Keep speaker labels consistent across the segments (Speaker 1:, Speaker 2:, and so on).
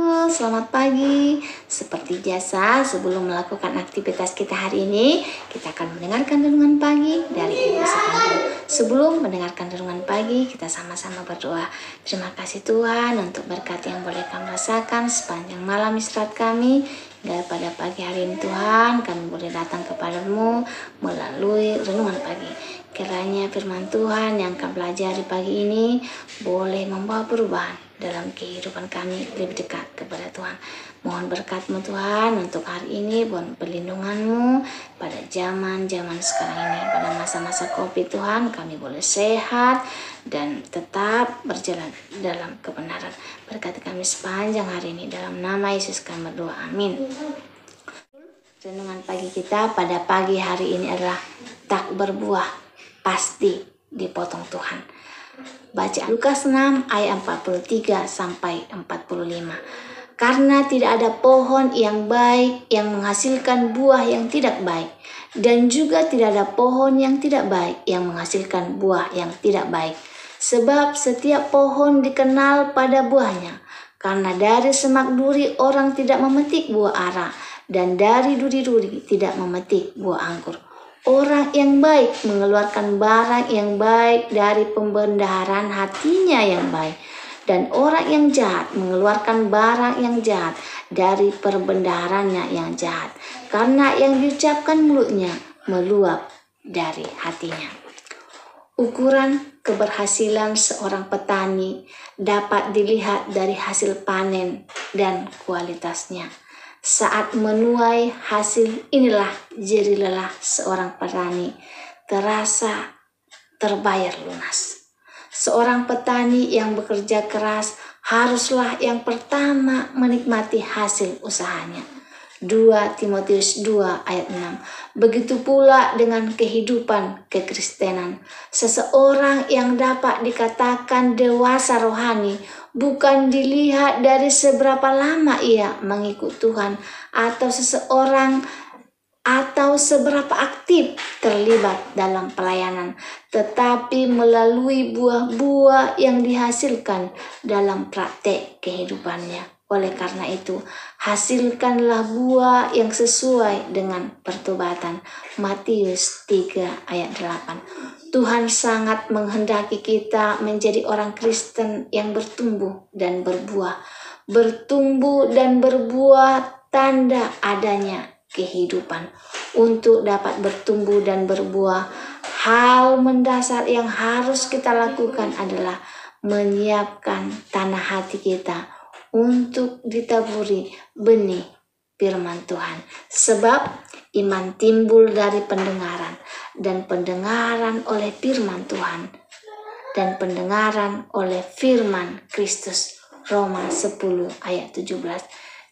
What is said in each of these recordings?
Speaker 1: Selamat pagi. Seperti biasa, sebelum melakukan aktivitas kita hari ini, kita akan mendengarkan renungan pagi dari Ibu Sepandu. Sebelum mendengarkan renungan pagi, kita sama-sama berdoa. Terima kasih Tuhan untuk berkat yang boleh kami rasakan sepanjang malam istirahat kami. Hingga pada pagi hari ini Tuhan, kami boleh datang kepadamu melalui renungan pagi. Kiranya firman Tuhan yang kami pelajari pagi ini boleh membawa perubahan dalam kehidupan kami lebih dekat kepada Tuhan. Mohon berkatmu Tuhan untuk hari ini, mohon perlindunganmu pada zaman-zaman sekarang ini. Pada masa-masa COVID Tuhan, kami boleh sehat dan tetap berjalan dalam kebenaran. Berkati kami sepanjang hari ini. Dalam nama Yesus kami berdoa. Amin. Renungan pagi kita pada pagi hari ini adalah tak berbuah pasti dipotong Tuhan. Baca Lukas 6 ayat 43 sampai 45. Karena tidak ada pohon yang baik yang menghasilkan buah yang tidak baik dan juga tidak ada pohon yang tidak baik yang menghasilkan buah yang tidak baik. Sebab setiap pohon dikenal pada buahnya. Karena dari semak duri orang tidak memetik buah ara dan dari duri-duri tidak memetik buah anggur. Orang yang baik mengeluarkan barang yang baik dari pembendaharaan hatinya yang baik. Dan orang yang jahat mengeluarkan barang yang jahat dari perbendaharannya yang jahat. Karena yang diucapkan mulutnya meluap dari hatinya. Ukuran keberhasilan seorang petani dapat dilihat dari hasil panen dan kualitasnya. Saat menuai hasil inilah jeri lelah seorang petani terasa terbayar lunas. Seorang petani yang bekerja keras haruslah yang pertama menikmati hasil usahanya. 2 Timotius 2 ayat 6 Begitu pula dengan kehidupan kekristenan. Seseorang yang dapat dikatakan dewasa rohani bukan dilihat dari seberapa lama ia mengikut Tuhan atau seseorang atau seberapa aktif terlibat dalam pelayanan, tetapi melalui buah-buah yang dihasilkan dalam praktek kehidupannya. Oleh karena itu, hasilkanlah buah yang sesuai dengan pertobatan. Matius 3 ayat 8. Tuhan sangat menghendaki kita menjadi orang Kristen yang bertumbuh dan berbuah. Bertumbuh dan berbuah tanda adanya kehidupan. Untuk dapat bertumbuh dan berbuah, hal mendasar yang harus kita lakukan adalah menyiapkan tanah hati kita untuk ditaburi benih firman Tuhan. Sebab iman timbul dari pendengaran dan pendengaran oleh firman Tuhan dan pendengaran oleh firman Kristus. Roma 10 ayat 17.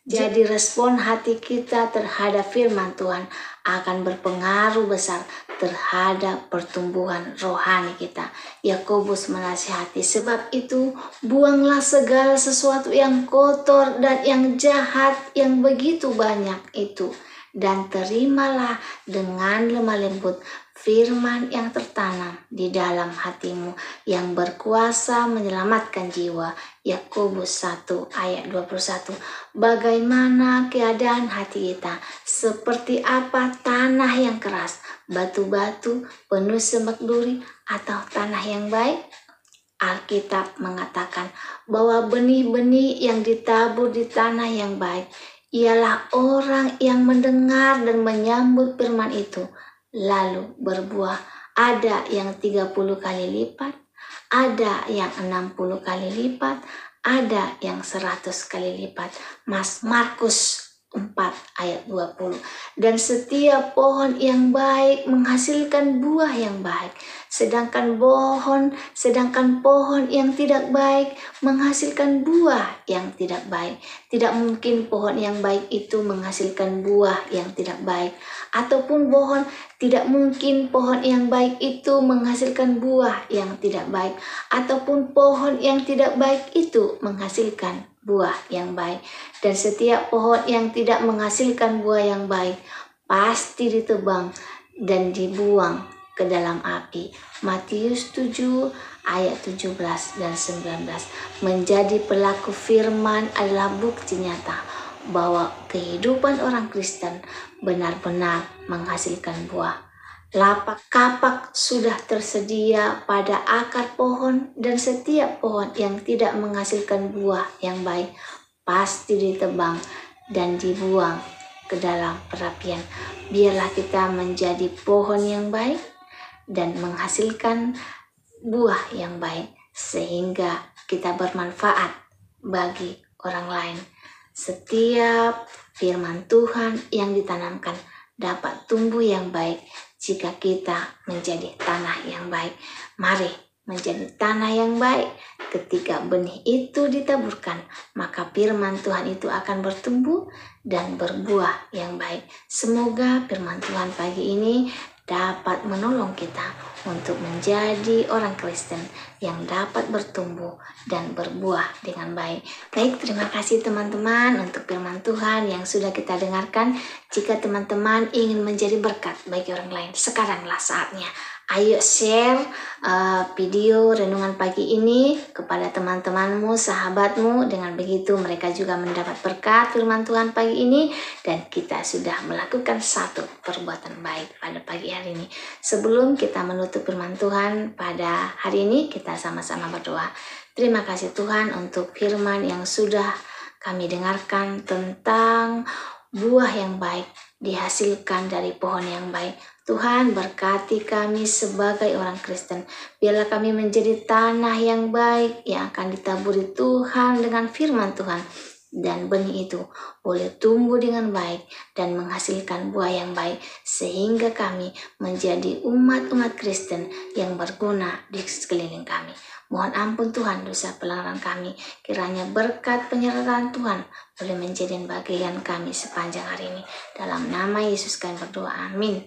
Speaker 1: Jadi respon hati kita terhadap firman Tuhan akan berpengaruh besar terhadap pertumbuhan rohani kita. Yakobus menasihati sebab itu buanglah segala sesuatu yang kotor dan yang jahat yang begitu banyak itu dan terimalah dengan lemah lembut firman yang tertanam di dalam hatimu yang berkuasa menyelamatkan jiwa. Yakobus 1 ayat 21. Bagaimana keadaan hati kita? Seperti apa tanah yang keras, batu-batu penuh semak duri atau tanah yang baik? Alkitab mengatakan bahwa benih-benih yang ditabur di tanah yang baik ialah orang yang mendengar dan menyambut firman itu lalu berbuah. Ada yang 30 kali lipat, ada yang 60 kali lipat, ada yang 100 kali lipat. Mas Markus 4 ayat 20. Dan setiap pohon yang baik menghasilkan buah yang baik. Sedangkan pohon, sedangkan pohon yang tidak baik menghasilkan buah yang tidak baik. Tidak mungkin pohon yang baik itu menghasilkan buah yang tidak baik. Ataupun pohon, tidak mungkin pohon yang baik itu menghasilkan buah yang tidak baik. Ataupun pohon yang tidak baik itu menghasilkan buah yang baik. Dan setiap pohon yang tidak menghasilkan buah yang baik pasti ditebang dan dibuang ke dalam api. Matius 7 ayat 17 dan 19. Menjadi pelaku firman adalah bukti nyata bahwa kehidupan orang Kristen benar-benar menghasilkan buah. Lapak kapak sudah tersedia pada akar pohon dan setiap pohon yang tidak menghasilkan buah yang baik pasti ditebang dan dibuang ke dalam perapian. Biarlah kita menjadi pohon yang baik dan menghasilkan buah yang baik sehingga kita bermanfaat bagi orang lain. Setiap firman Tuhan yang ditanamkan dapat tumbuh yang baik jika kita menjadi tanah yang baik. Mari menjadi tanah yang baik. Ketika benih itu ditaburkan, maka firman Tuhan itu akan bertumbuh dan berbuah yang baik. Semoga firman Tuhan pagi ini dapat menolong kita untuk menjadi orang Kristen yang dapat bertumbuh dan berbuah dengan baik. Baik, terima kasih teman-teman untuk firman Tuhan yang sudah kita dengarkan. Jika teman-teman ingin menjadi berkat bagi orang lain, sekaranglah saatnya Ayo share uh, video renungan pagi ini kepada teman-temanmu, sahabatmu. Dengan begitu mereka juga mendapat berkat firman Tuhan pagi ini dan kita sudah melakukan satu perbuatan baik pada pagi hari ini. Sebelum kita menutup firman Tuhan pada hari ini, kita sama-sama berdoa. Terima kasih Tuhan untuk firman yang sudah kami dengarkan tentang buah yang baik dihasilkan dari pohon yang baik. Tuhan berkati kami sebagai orang Kristen. Biarlah kami menjadi tanah yang baik yang akan ditaburi Tuhan dengan firman Tuhan. Dan benih itu boleh tumbuh dengan baik dan menghasilkan buah yang baik. Sehingga kami menjadi umat-umat Kristen yang berguna di sekeliling kami. Mohon ampun Tuhan dosa pelanggaran kami. Kiranya berkat penyertaan Tuhan boleh menjadi bagian kami sepanjang hari ini. Dalam nama Yesus kami berdoa. Amin.